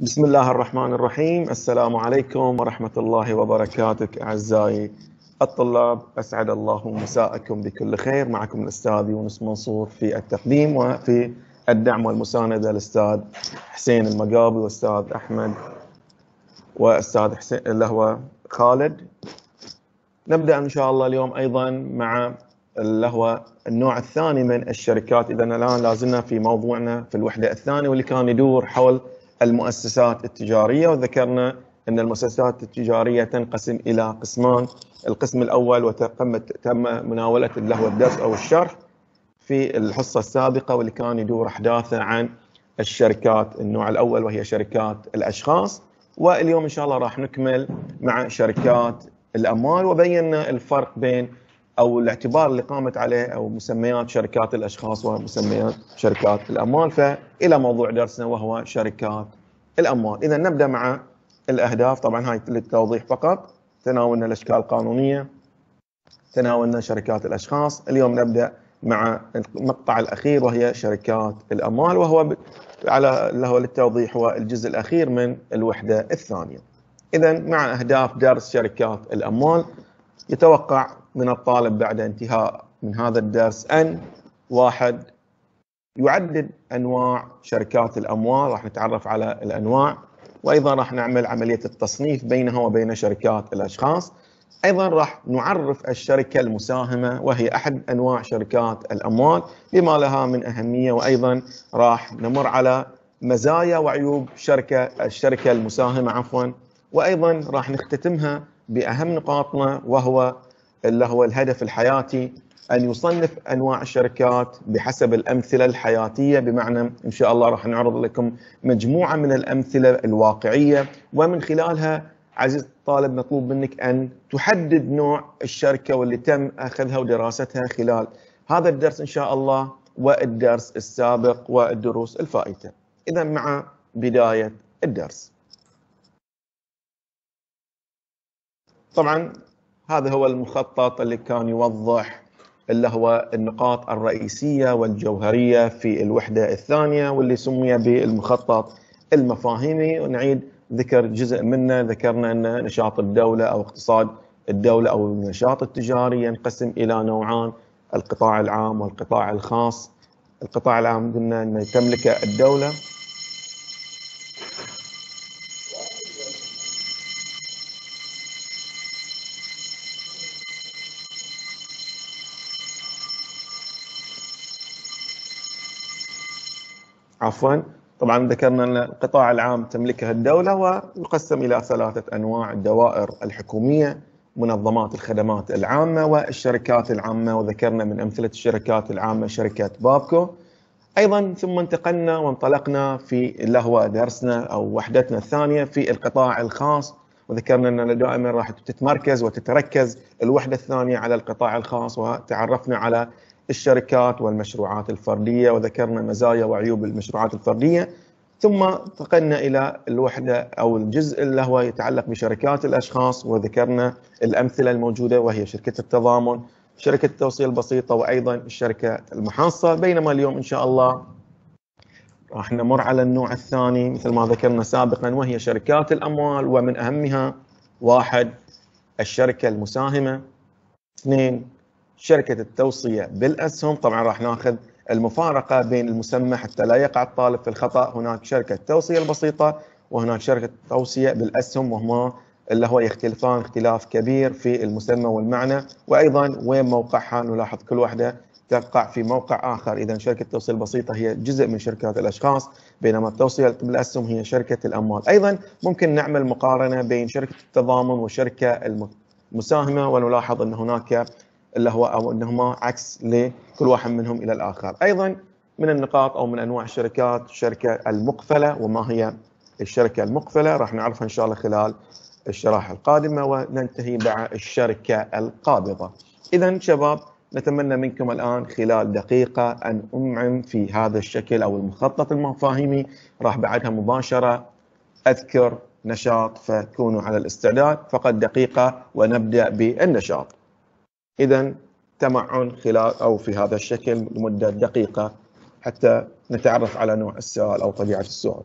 بسم الله الرحمن الرحيم. السلام عليكم ورحمة الله وبركاته أعزائي الطلاب أسعد الله مساءكم بكل خير. معكم الأستاذ يونس منصور في التقديم وفي الدعم والمساندة الأستاذ حسين المقابي والأستاذ أحمد والأستاذ حسين اللي هو خالد. نبدأ إن شاء الله اليوم أيضا مع اللي هو النوع الثاني من الشركات. إذا الآن لازلنا في موضوعنا في الوحدة الثانية واللي كان يدور حول المؤسسات التجارية. وذكرنا أن المؤسسات التجارية تنقسم إلى قسمان. القسم الأول وتم تم مناولة اللي هو الدرس أو الشرح في الحصة السابقة واللي كان يدور أحداثه عن الشركات النوع الأول وهي شركات الأشخاص. واليوم إن شاء الله راح نكمل مع شركات الأموال. وبينا الفرق بين أو الاعتبار اللي قامت عليه أو مسميات شركات الأشخاص ومسميات شركات الأموال فإلى موضوع درسنا وهو شركات الأموال. إذا نبدأ مع الأهداف. طبعا هاي للتوضيح فقط. تناولنا الأشكال القانونية تناولنا شركات الأشخاص. اليوم نبدأ مع المقطع الأخير وهي شركات الأموال وهو على هو للتوضيح هو الجزء الأخير من الوحدة الثانية. إذا مع أهداف درس شركات الأموال يتوقع من الطالب بعد انتهاء من هذا الدرس أن واحد يعدد أنواع شركات الأموال راح نتعرف على الأنواع. وأيضا راح نعمل عملية التصنيف بينها وبين شركات الأشخاص. أيضا راح نعرف الشركة المساهمة وهي أحد أنواع شركات الأموال بما لها من أهمية. وأيضا راح نمر على مزايا وعيوب شركة الشركة المساهمة عفوا. وأيضا راح نختتمها بأهم نقاطنا وهو اللي هو الهدف الحياتي أن يصنف أنواع الشركات بحسب الأمثلة الحياتية. بمعنى إن شاء الله راح نعرض لكم مجموعة من الأمثلة الواقعية. ومن خلالها عزيز الطالب مطلوب منك أن تحدد نوع الشركة واللي تم أخذها ودراستها خلال هذا الدرس إن شاء الله والدرس السابق والدروس الفائتة. إذا مع بداية الدرس. طبعا هذا هو المخطط اللي كان يوضح اللي هو النقاط الرئيسية والجوهرية في الوحدة الثانية واللي سمي بالمخطط المفاهيمي. ونعيد ذكر جزء منه. ذكرنا أن نشاط الدولة أو اقتصاد الدولة أو النشاط التجاري ينقسم إلى نوعان القطاع العام والقطاع الخاص. القطاع العام قلنا أن تملكه الدولة. عفوا. طبعا ذكرنا أن القطاع العام تملكه الدولة ويقسم إلى ثلاثة أنواع الدوائر الحكومية منظمات الخدمات العامة والشركات العامة وذكرنا من أمثلة الشركات العامة شركة بابكو. أيضا ثم انتقلنا وانطلقنا في اللي هو درسنا أو وحدتنا الثانية في القطاع الخاص. وذكرنا ان دائما راح تتمركز وتتركز الوحدة الثانية على القطاع الخاص وتعرفنا على الشركات والمشروعات الفردية وذكرنا مزايا وعيوب المشروعات الفردية. ثم انتقلنا إلى الوحدة أو الجزء اللي هو يتعلق بشركات الأشخاص وذكرنا الأمثلة الموجودة وهي شركة التضامن، شركة التوصيه البسيطه وأيضا الشركة المحاصة. بينما اليوم إن شاء الله راح نمر على النوع الثاني مثل ما ذكرنا سابقا وهي شركات الأموال. ومن أهمها واحد الشركة المساهمة. اثنين شركة التوصية بالأسهم. طبعا راح ناخذ المفارقة بين المسمى حتى لا يقع الطالب في الخطأ. هناك شركة توصية البسيطة وهناك شركة توصية بالأسهم وهما اللي هو يختلفان اختلاف كبير في المسمى والمعنى. وأيضا وين موقعها؟ نلاحظ كل واحدة تقع في موقع آخر. اذا شركة التوصيه البسيطة هي جزء من شركات الأشخاص بينما التوصية بالأسهم هي شركة الأموال. أيضا ممكن نعمل مقارنة بين شركة التضامن والشركة المساهمة ونلاحظ أن هناك اللي هو أو إنهما عكس لكل واحد منهم إلى الآخر. أيضا من النقاط أو من أنواع الشركات الشركة المقفلة وما هي الشركة المقفلة راح نعرفها إن شاء الله خلال الشرائح القادمة وننتهي مع الشركة القابضة. اذا شباب نتمنى منكم الآن خلال دقيقة أن أمعن في هذا الشكل أو المخطط المفاهيمي. راح بعدها مباشرة أذكر نشاط فكونوا على الاستعداد. فقط دقيقة ونبدأ بالنشاط. إذا تمعن خلال أو في هذا الشكل لمدة دقيقة حتى نتعرف على نوع السؤال أو طبيعة السؤال.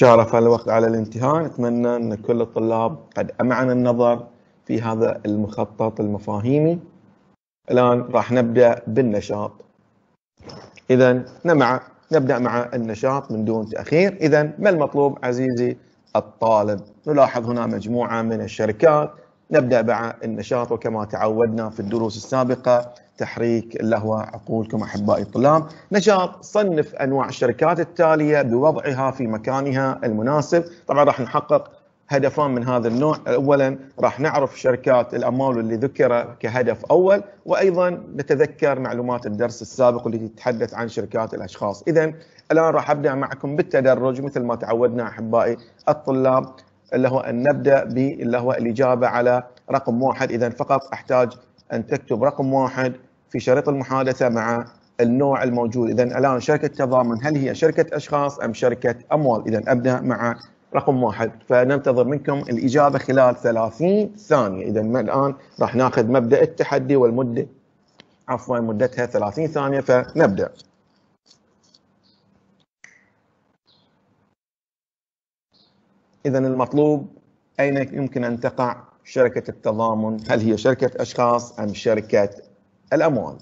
شارف الوقت على الانتهاء. نتمنى أن كل الطلاب قد أمعن النظر في هذا المخطط المفاهيمي. الآن راح نبدأ بالنشاط. إذا نمع نبدأ مع النشاط من دون تأخير. إذا ما المطلوب عزيزي الطالب؟ نلاحظ هنا مجموعة من الشركات نبدأ مع النشاط وكما تعودنا في الدروس السابقة تحريك اللهوة عقولكم أحبائي الطلاب. نشاط صنف أنواع الشركات التالية بوضعها في مكانها المناسب. طبعا راح نحقق هدفان من هذا النوع. اولا راح نعرف شركات الأموال اللي ذكر كهدف أول وأيضا نتذكر معلومات الدرس السابق اللي تتحدث عن شركات الأشخاص. اذا الآن راح أبدأ معكم بالتدرج مثل ما تعودنا أحبائي الطلاب. اللي هو أن نبدأ باللي هو الإجابة على رقم واحد. اذا فقط أحتاج أن تكتب رقم واحد في شريط المحادثة مع النوع الموجود. اذا الآن شركة تضامن هل هي شركة أشخاص أم شركة أموال؟ اذا أبدأ مع رقم واحد. فننتظر منكم الإجابة خلال 30 ثانية. إذا الآن راح ناخذ مبدأ التحدي والمدة عفوا مدتها 30 ثانية فنبدأ. إذا المطلوب أين يمكن أن تقع شركة التضامن؟ هل هي شركة أشخاص أم شركة الأموال؟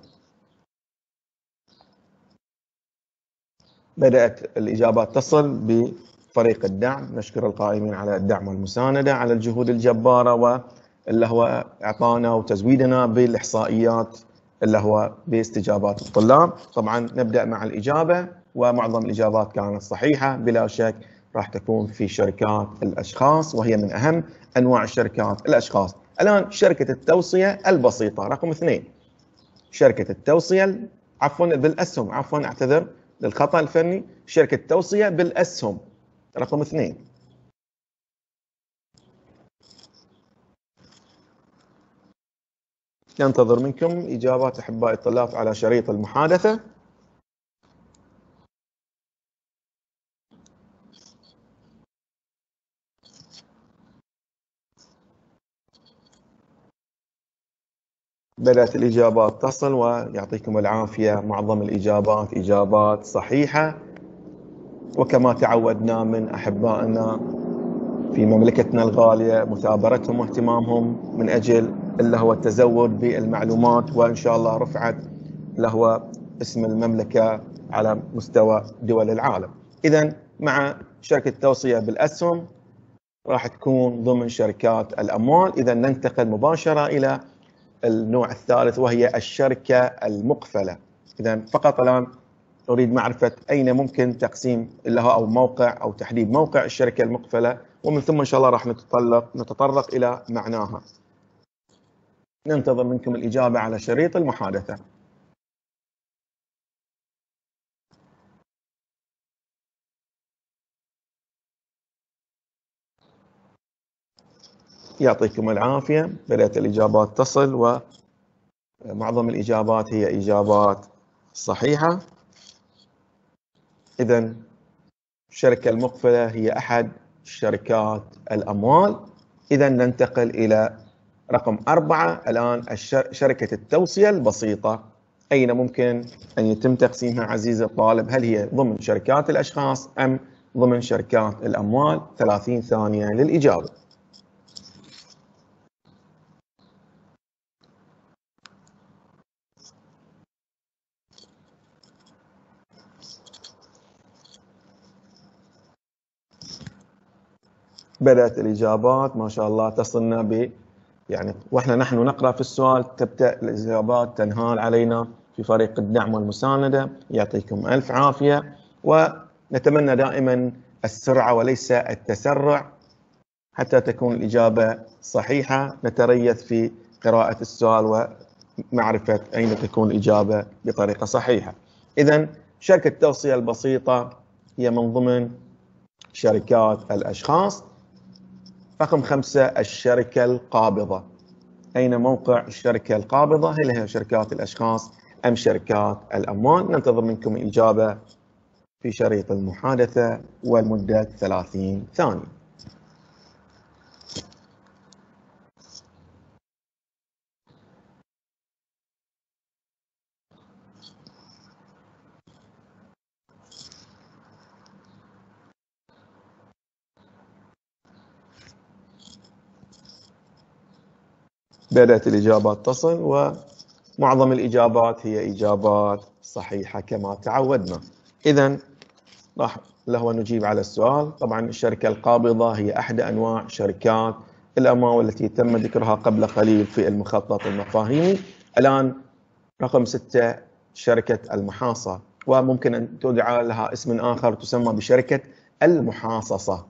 بدأت الإجابات تصل ب فريق الدعم. نشكر القائمين على الدعم والمساندة على الجهود الجبارة واللي هو إعطانا وتزويدنا بالإحصائيات اللي هو باستجابات الطلاب. طبعا نبدأ مع الإجابة ومعظم الإجابات كانت صحيحة بلا شك راح تكون في شركات الأشخاص وهي من أهم أنواع الشركات الأشخاص. الآن شركة التوصية البسيطة رقم اثنين. شركة التوصية عفوا بالأسهم عفوا أعتذر للخطأ الفني. شركة توصية بالأسهم رقم اثنين. ينتظر منكم إجابات أحبائي الطلاب على شريط المحادثة. بدأت الإجابات تصل ويعطيكم العافية. معظم الإجابات إجابات صحيحة. وكما تعودنا من أحبائنا في مملكتنا الغالية مثابرتهم واهتمامهم من أجل اللي هو التزود بالمعلومات وإن شاء الله رفعت اللي هو اسم المملكة على مستوى دول العالم. إذا مع شركة توصية بالأسهم راح تكون ضمن شركات الأموال. إذا ننتقل مباشرة إلى النوع الثالث وهي الشركة المقفلة. إذا فقط الآن نريد معرفة أين ممكن تقسيم له أو موقع أو تحديد موقع الشركة المقفلة ومن ثم إن شاء الله راح نتطرق نتطرق إلى معناها. ننتظر منكم الإجابة على شريط المحادثة. يعطيكم العافية. بدأت الإجابات تصل ومعظم الإجابات هي إجابات صحيحة. إذا الشركة المقفلة هي أحد شركات الأموال. إذا ننتقل إلى رقم أربعة. الآن شركة التوصية البسيطة. أين ممكن أن يتم تقسيمها عزيزي الطالب؟ هل هي ضمن شركات الأشخاص أم ضمن شركات الأموال؟ 30 ثانية للإجابة. بدأت الإجابات ما شاء الله تصلنا ب يعني وإحنا نحن نقرأ في السؤال تبدأ الإجابات تنهال علينا في فريق الدعم والمساندة. يعطيكم ألف عافية ونتمنى دائما السرعة وليس التسرع حتى تكون الإجابة صحيحة. نتريث في قراءة السؤال ومعرفة أين تكون الإجابة بطريقة صحيحة. إذا شركة التوصية البسيطة هي من ضمن شركات الأشخاص. رقم خمسة الشركة القابضة. أين موقع الشركة القابضة؟ هل هي شركات الأشخاص أم شركات الأموال؟ ننتظر منكم الإجابة في شريط المحادثة والمدة 30 ثانية. بدأت الإجابات تصل ومعظم الإجابات هي إجابات صحيحة كما تعودنا. إذا راح له نجيب على السؤال. طبعا الشركة القابضة هي أحد أنواع شركات الأموال والتي تم ذكرها قبل قليل في المخطط المفاهيمي. الآن رقم ستة شركة المحاصة وممكن أن تدعى لها اسم آخر تسمى بشركة المحاصصة.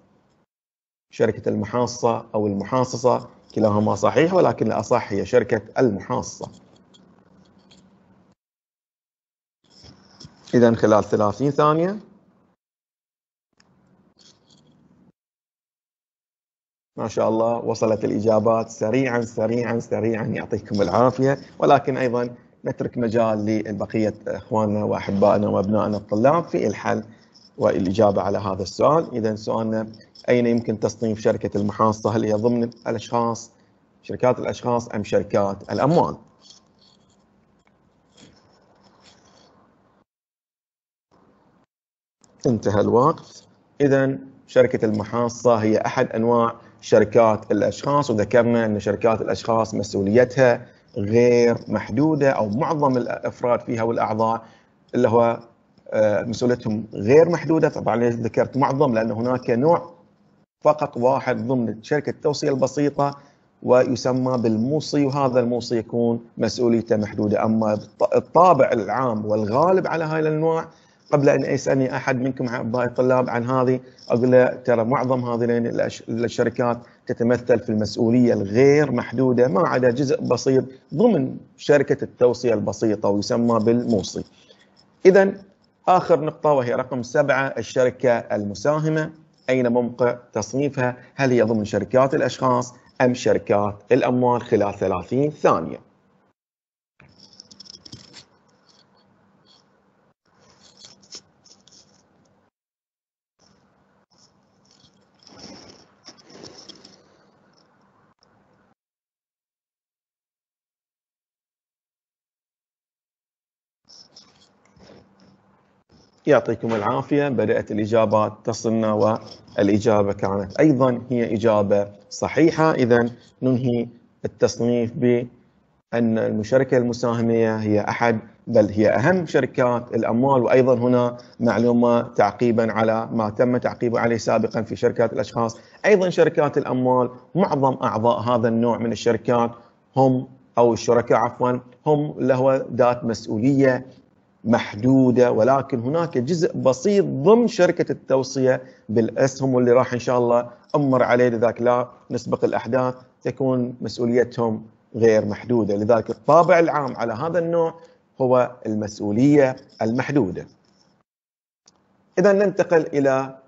شركة المحاصة أو المحاصصة كلاهما صحيح ولكن الأصح هي شركة المحاصة. إذا خلال 30 ثانية. ما شاء الله وصلت الإجابات سريعا سريعا سريعا يعطيكم العافية. ولكن أيضا نترك مجال لبقية إخواننا وأحبائنا وأبنائنا الطلاب في الحل. والإجابة على هذا السؤال. إذا سؤالنا أين يمكن تصنيف شركة المحاصة؟ هل هي ضمن الأشخاص شركات الأشخاص أم شركات الأموال؟ انتهى الوقت. إذا شركة المحاصة هي أحد أنواع شركات الأشخاص وذكرنا أن شركات الأشخاص مسؤوليتها غير محدودة أو معظم الأفراد فيها والأعضاء اللي هو مسؤوليتهم غير محدودة. طبعا ذكرت معظم؟ لأن هناك نوع فقط واحد ضمن شركة التوصية البسيطة ويسمى بالموصي وهذا الموصي يكون مسؤوليته محدودة. أما الطابع العام والغالب على هاي الأنواع قبل أن يسألني أحد منكم أعضاء الطلاب عن هذه أقول له ترى معظم هذه الشركات تتمثل في المسؤولية الغير محدودة. ما عدا جزء بسيط ضمن شركة التوصية البسيطة ويسمى بالموصي. إذا آخر نقطة وهي رقم سبعة الشركة المساهمة. أين موقع تصنيفها؟ هل هي ضمن شركات الأشخاص أم شركات الأموال؟ خلال 30 ثانية. يعطيكم العافية. بدأت الإجابات تصلنا والإجابة كانت أيضا هي إجابة صحيحة. إذا ننهي التصنيف بأن المشاركة المساهمية هي أحد بل هي أهم شركات الأموال. وأيضا هنا معلومة تعقيبا على ما تم تعقيبه عليه سابقا في شركات الأشخاص. أيضا شركات الأموال معظم أعضاء هذا النوع من الشركات هم أو الشركاء عفوا هم له ذات مسؤولية محدودة ولكن هناك جزء بسيط ضمن شركة التوصية بالاسهم واللي راح إن شاء الله أمر عليه لذلك لا نسبق الأحداث تكون مسؤوليتهم غير محدودة لذلك الطابع العام على هذا النوع هو المسؤولية المحدودة. إذا ننتقل إلى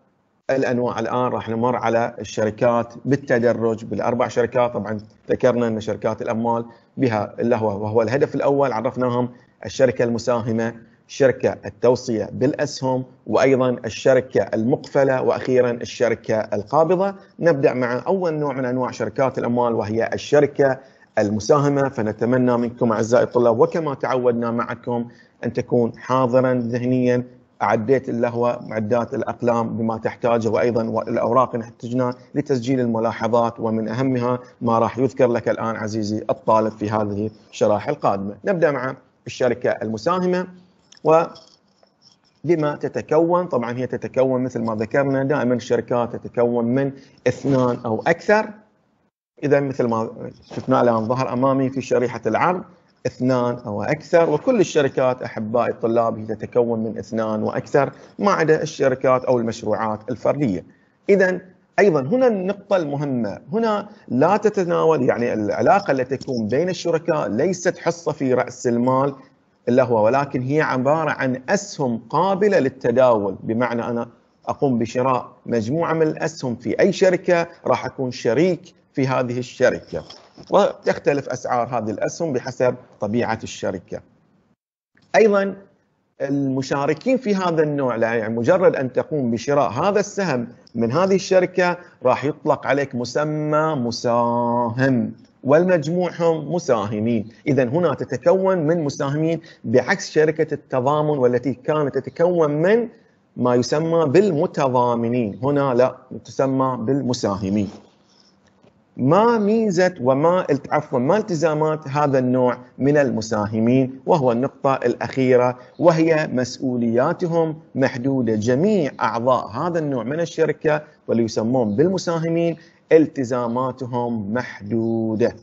الأنواع الآن راح نمر على الشركات بالتدرج بالأربع شركات طبعا ذكرنا إن شركات الأموال بها اللي هو وهو الهدف الأول عرفناهم الشركة المساهمة شركة التوصية بالأسهم وأيضا الشركة المقفلة وأخيرا الشركة القابضة. نبدأ مع أول نوع من أنواع شركات الأموال وهي الشركة المساهمة. فنتمنى منكم أعزائي الطلاب وكما تعودنا معكم أن تكون حاضرا ذهنيا. أعديت اللي هو معدات الأقلام بما تحتاجه وأيضا الأوراق نحتاجنا لتسجيل الملاحظات. ومن أهمها ما راح يذكر لك الآن عزيزي الطالب في هذه الشرائح القادمة. نبدأ مع الشركة المساهمة وبما تتكون طبعا هي تتكون مثل ما ذكرنا دائما الشركات تتكون من اثنان أو أكثر. إذا مثل ما شفنا الآن ظهر أمامي في شريحة العرض اثنان أو أكثر. وكل الشركات أحبائي الطلاب هي تتكون من اثنان وأكثر ما عدا الشركات أو المشروعات الفردية. إذا أيضا هنا النقطة المهمة. هنا لا تتناول يعني العلاقة التي تكون بين الشركاء ليست حصة في رأس المال إلا هو ولكن هي عبارة عن أسهم قابلة للتداول. بمعنى أنا أقوم بشراء مجموعة من الأسهم في أي شركة راح أكون شريك في هذه الشركة. وتختلف أسعار هذه الأسهم بحسب طبيعة الشركة. أيضا المشاركين في هذا النوع يعني مجرد أن تقوم بشراء هذا السهم من هذه الشركة راح يطلق عليك مسمى مساهم. والمجموعهم مساهمين. إذا هنا تتكون من مساهمين بعكس شركة التضامن والتي كانت تتكون من ما يسمى بالمتضامنين. هنا لا تسمى بالمساهمين. ما ميزة وما عفوا ما التزامات هذا النوع من المساهمين؟ وهو النقطة الأخيرة وهي مسؤولياتهم محدودة. جميع أعضاء هذا النوع من الشركة واللي يسمون بالمساهمين التزاماتهم محدودة.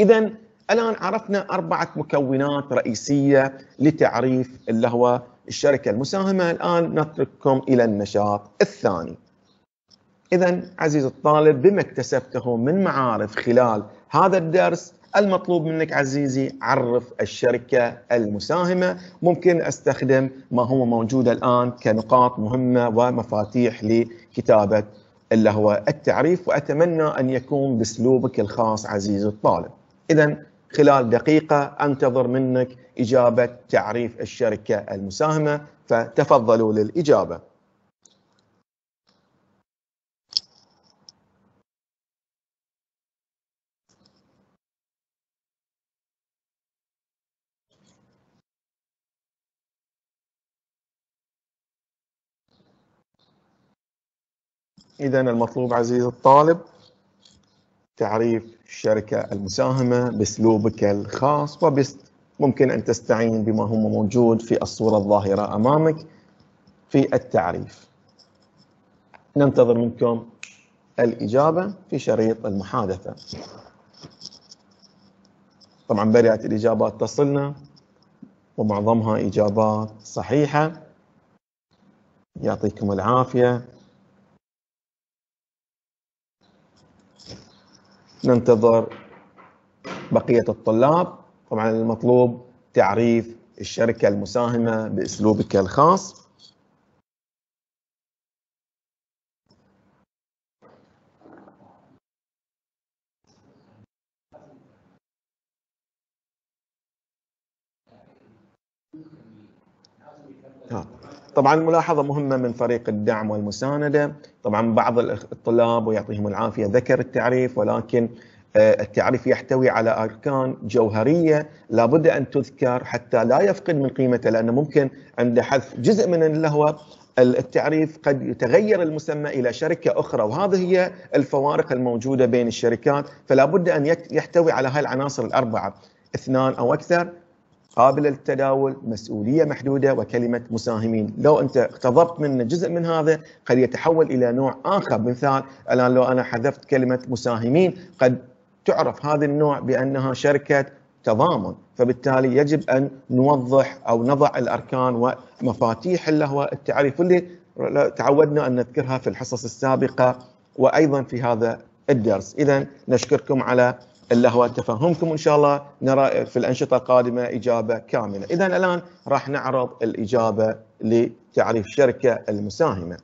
إذا الآن عرفنا أربعة مكونات رئيسية لتعريف اللي هو الشركة المساهمة. الآن نترككم إلى النشاط الثاني. إذا عزيز الطالب بما اكتسبته من معارف خلال هذا الدرس المطلوب منك عزيزي عرف الشركة المساهمة. ممكن أستخدم ما هو موجود الآن كنقاط مهمة ومفاتيح لكتابة اللي هو التعريف وأتمنى أن يكون بأسلوبك الخاص عزيزي الطالب. إذا خلال دقيقة أنتظر منك إجابة تعريف الشركة المساهمة فتفضلوا للإجابة. إذا المطلوب عزيزي الطالب تعريف الشركة المساهمة بأسلوبك الخاص وبس. ممكن أن تستعين بما هو موجود في الصورة الظاهرة أمامك في التعريف. ننتظر منكم الإجابة في شريط المحادثة. طبعا بدأت الإجابات تصلنا ومعظمها إجابات صحيحة. يعطيكم العافية. ننتظر بقية الطلاب. طبعا المطلوب تعريف الشركة المساهمة بأسلوبك الخاص. طبعا ملاحظة مهمة من فريق الدعم والمساندة. طبعا بعض الطلاب ويعطيهم العافية ذكر التعريف ولكن آه، التعريف يحتوي على أركان جوهرية لابد أن تذكر حتى لا يفقد من قيمته لأنه ممكن عند حذف جزء من اللي هو التعريف قد يتغير المسمى إلى شركة أخرى وهذه هي الفوارق الموجودة بين الشركات. فلا بد أن يحتوي على هاي العناصر الأربعة اثنان أو أكثر. قابلة للتداول مسؤولية محدودة وكلمة مساهمين. لو أنت اقتضبت منه جزء من هذا قد يتحول إلى نوع آخر. مثال الآن لو أنا حذفت كلمة مساهمين قد تعرف هذا النوع بأنها شركة تضامن. فبالتالي يجب أن نوضح أو نضع الأركان ومفاتيح اللي هو التعريف اللي تعودنا أن نذكرها في الحصص السابقة وأيضا في هذا الدرس. إذا نشكركم على اللي هو تفهمكم إن شاء الله نرى في الأنشطة القادمة إجابة كاملة، اذا الآن راح نعرض الإجابة لتعريف الشركة المساهمة.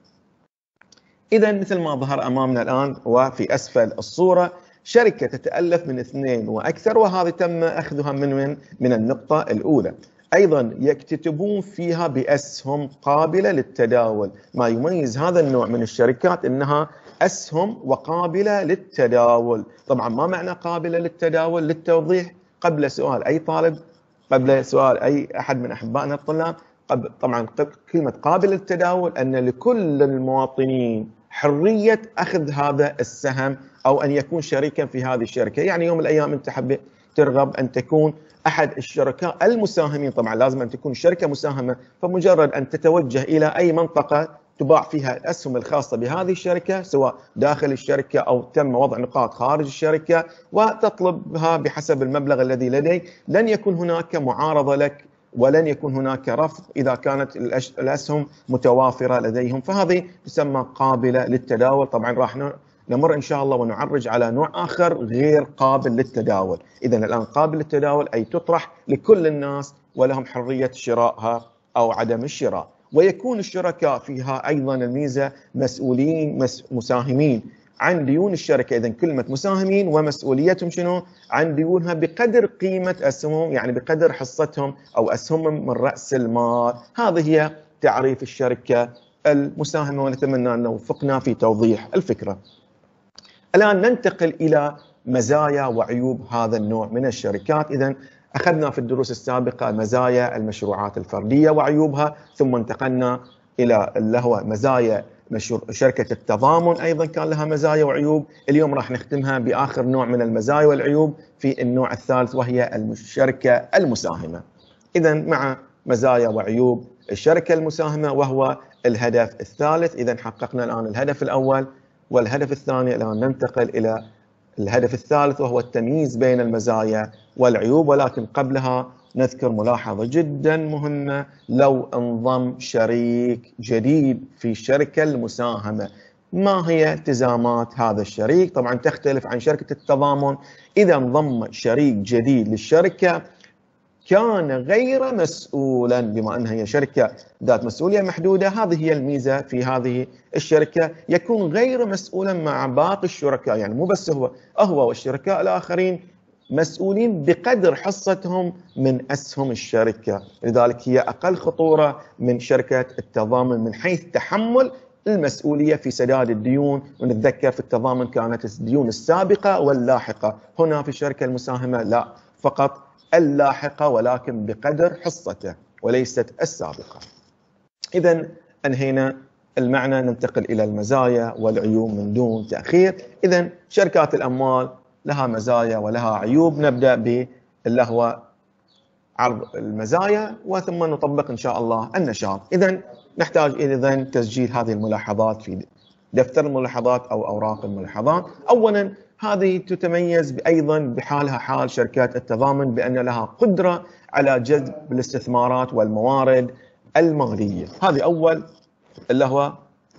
اذا مثل ما ظهر أمامنا الآن وفي أسفل الصورة شركة تتألف من اثنين وأكثر وهذه تم أخذها من من من النقطة الأولى. أيضا يكتتبون فيها بأسهم قابلة للتداول، ما يميز هذا النوع من الشركات إنها أسهم وقابلة للتداول. طبعا ما معنى قابلة للتداول؟ للتوضيح قبل سؤال. أي طالب قبل سؤال؟ أي أحد من أحبائنا الطلاب طبعا كلمة قابل للتداول أن لكل المواطنين حرية أخذ هذا السهم أو أن يكون شريكا في هذه الشركة. يعني يوم الأيام أنت حبيت ترغب أن تكون أحد الشركاء المساهمين. طبعا لازم أن تكون الشركة مساهمة. فمجرد أن تتوجه إلى أي منطقة تباع فيها الأسهم الخاصة بهذه الشركة سواء داخل الشركة أو تم وضع نقاط خارج الشركة وتطلبها بحسب المبلغ الذي لديك، لن يكون هناك معارضة لك ولن يكون هناك رفض إذا كانت الأسهم متوافرة لديهم، فهذه تسمى قابلة للتداول، طبعا راح نمر إن شاء الله ونعرج على نوع آخر غير قابل للتداول، اذا الآن قابل للتداول أي تطرح لكل الناس ولهم حرية شرائها أو عدم الشراء. ويكون الشركاء فيها أيضا الميزة مسؤولين مساهمين عن ديون الشركة اذا كلمة مساهمين ومسؤوليتهم شنو؟ عن ديونها بقدر قيمة أسهمهم يعني بقدر حصتهم أو أسهمهم من رأس المال، هذه هي تعريف الشركة المساهمة ونتمنى أن نوفقنا في توضيح الفكرة. الآن ننتقل إلى مزايا وعيوب هذا النوع من الشركات، اذا أخذنا في الدروس السابقة مزايا المشروعات الفردية وعيوبها ثم انتقلنا إلى اللي هو مزايا شركة التضامن أيضا كان لها مزايا وعيوب. اليوم راح نختمها بآخر نوع من المزايا والعيوب في النوع الثالث وهي الشركة المساهمة. إذا مع مزايا وعيوب الشركة المساهمة وهو الهدف الثالث. إذا حققنا الآن الهدف الأول والهدف الثاني الآن ننتقل إلى الهدف الثالث وهو التمييز بين المزايا والعيوب ولكن قبلها نذكر ملاحظة جدا مهمة. لو انضم شريك جديد في الشركة المساهمة ما هي التزامات هذا الشريك؟ طبعا تختلف عن شركة التضامن. إذا انضم شريك جديد للشركة كان غير مسؤولا بما أنها هي شركة ذات مسؤولية محدودة هذه هي الميزة في هذه الشركة. يكون غير مسؤولا مع باقي الشركاء يعني مو بس هو هو والشركاء الآخرين مسؤولين بقدر حصتهم من أسهم الشركة. لذلك هي أقل خطورة من شركة التضامن من حيث تحمل المسؤولية في سداد الديون. ونتذكر في التضامن كانت الديون السابقة واللاحقة. هنا في الشركة المساهمة لا فقط اللاحقة ولكن بقدر حصته وليست السابقة. إذا أنهينا المعنى ننتقل إلى المزايا والعيوب من دون تأخير. إذا شركات الأموال لها مزايا ولها عيوب. نبدأ باللي هو عرض المزايا وثم نطبق إن شاء الله النشاط. إذا نحتاج إذا تسجيل هذه الملاحظات في دفتر الملاحظات أو أوراق الملاحظات. أولا هذه تتميز أيضا بحالها حال شركات التضامن بأن لها قدرة على جذب الاستثمارات والموارد الماليه، هذه أول اللي هو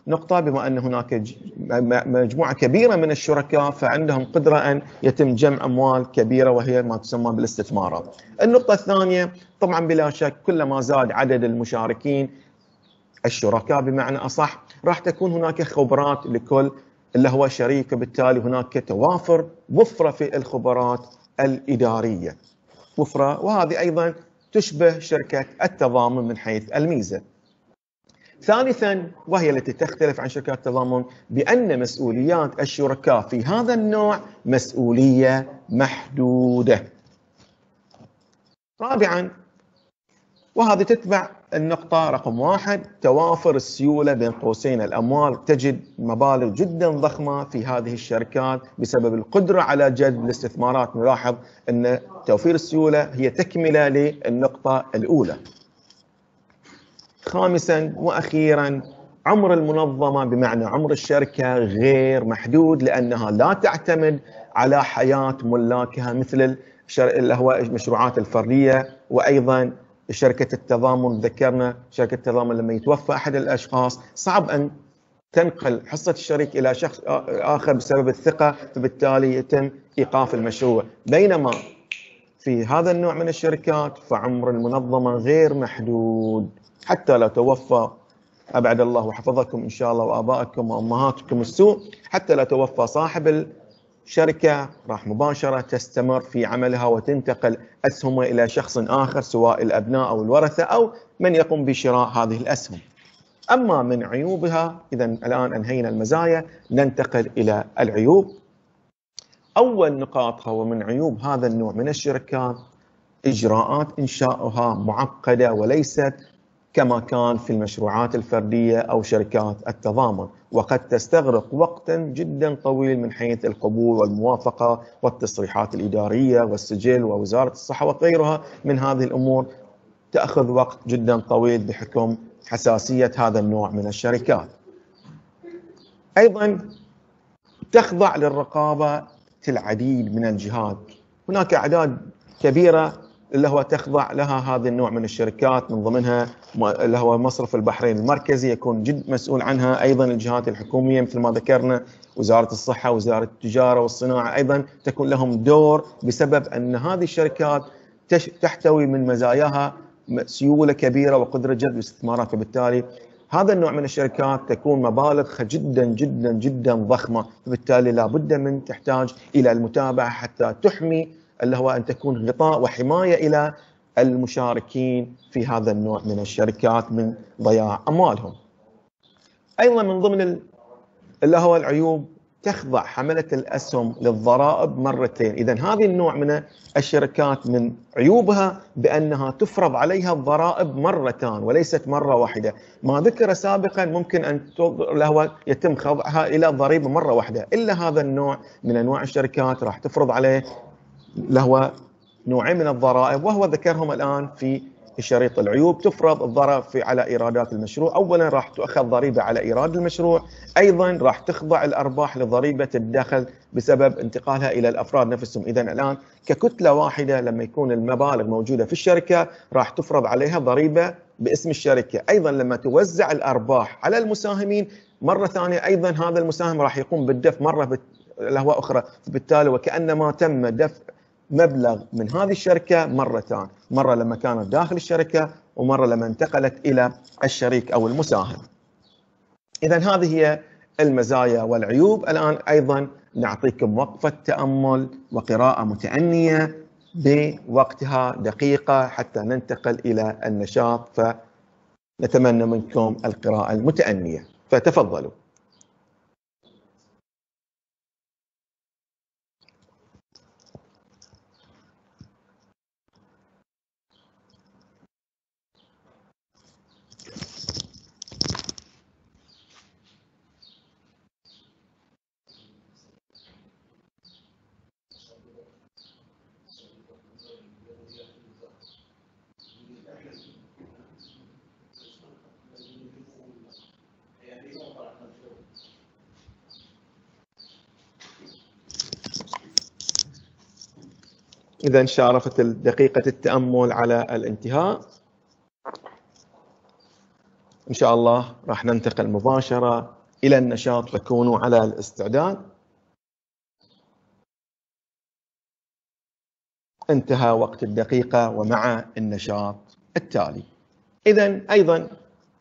نقطة بما أن هناك مجموعة كبيرة من الشركاء فعندهم قدرة أن يتم جمع أموال كبيرة وهي ما تسمى بالاستثمارات. النقطة الثانية طبعا بلا شك كلما زاد عدد المشاركين الشركاء بمعنى أصح راح تكون هناك خبرات لكل اللي هو شريك وبالتالي هناك توافر وفرة في الخبرات الإدارية. وفرة وهذه أيضا تشبه شركة التضامن من حيث الميزة. ثالثا وهي التي تختلف عن شركات التضامن بأن مسؤوليات الشركاء في هذا النوع مسؤولية محدودة. رابعا وهذه تتبع النقطة رقم واحد توافر السيولة بين قوسين الأموال. تجد مبالغ جدا ضخمة في هذه الشركات بسبب القدرة على جذب الاستثمارات. نلاحظ أن توفير السيولة هي تكملة للنقطة الأولى. خامسا وأخيرا عمر المنظمة بمعنى عمر الشركة غير محدود لأنها لا تعتمد على حياة ملاكها مثل اللي هو المشروعات الفردية وأيضا شركة التضامن ذكرنا شركة التضامن لما يتوفى أحد الأشخاص صعب أن تنقل حصة الشريك إلى شخص آخر بسبب الثقة فبالتالي يتم إيقاف المشروع. بينما في هذا النوع من الشركات فعمر المنظمة غير محدود. حتى لو توفى أبعد الله وحفظكم إن شاء الله وآبائكم وأمهاتكم السوء حتى لو توفى صاحب شركة راح مباشرة تستمر في عملها وتنتقل أسهمها إلى شخص آخر سواء الأبناء أو الورثة أو من يقوم بشراء هذه الأسهم. أما من عيوبها إذا الآن أنهينا المزايا ننتقل إلى العيوب. أول نقاطها ومن عيوب هذا النوع من الشركات إجراءات إنشاؤها معقدة وليست كما كان في المشروعات الفردية أو شركات التضامن وقد تستغرق وقتا جدا طويل من حيث القبول والموافقة والتصريحات الإدارية والسجل ووزارة الصحة وغيرها من هذه الأمور تأخذ وقت جدا طويل بحكم حساسية هذا النوع من الشركات. أيضا تخضع للرقابة العديد من الجهات. هناك أعداد كبيرة اللي هو تخضع لها هذا النوع من الشركات من ضمنها اللي هو مصرف البحرين المركزي يكون جد مسؤول عنها. أيضا الجهات الحكومية مثل ما ذكرنا وزارة الصحة وزارة التجارة والصناعة أيضا تكون لهم دور بسبب أن هذه الشركات تحتوي من مزاياها سيولة كبيرة وقدرة جذب الاستثمارات فبالتالي هذا النوع من الشركات تكون مبالغ جدا جدا جدا ضخمة. فبالتالي لابد من تحتاج إلى المتابعة حتى تحمي اللي هو أن تكون غطاء وحماية إلى المشاركين في هذا النوع من الشركات من ضياع أموالهم. أيضا من ضمن اللي هو العيوب تخضع حملة الأسهم للضرائب مرتين. إذا هذه النوع من الشركات من عيوبها بأنها تفرض عليها الضرائب مرتان وليست مرة واحدة. ما ذكر سابقا ممكن أن له يتم خضعها إلى ضريبة مرة واحدة. إلا هذا النوع من أنواع الشركات راح تفرض عليه له نوعين من الضرائب وهو ذكرهم الآن في شريط العيوب. تفرض الضرر في على إيرادات المشروع، اولا راح تؤخذ ضريبة على إيراد المشروع، أيضا راح تخضع الأرباح لضريبة الدخل بسبب انتقالها إلى الأفراد نفسهم، اذا الآن ككتلة واحدة لما يكون المبالغ موجودة في الشركة راح تفرض عليها ضريبة باسم الشركة، أيضا لما توزع الأرباح على المساهمين مرة ثانية أيضا هذا المساهم راح يقوم بالدفع مرة لهو أخرى، فبالتالي وكأنما تم دفع مبلغ من هذه الشركة مرتان. مرة لما كانت داخل الشركة ومرة لما انتقلت إلى الشريك أو المساهم. إذا هذه هي المزايا والعيوب. الآن أيضا نعطيكم وقفة تأمل وقراءة متأنية بوقتها دقيقة حتى ننتقل إلى النشاط فنتمنى منكم القراءة المتأنية. فتفضلوا. إذا شارفت دقيقة التأمل على الانتهاء. إن شاء الله راح ننتقل مباشرة إلى النشاط فكونوا على الاستعداد. انتهى وقت الدقيقة ومع النشاط التالي. إذا أيضا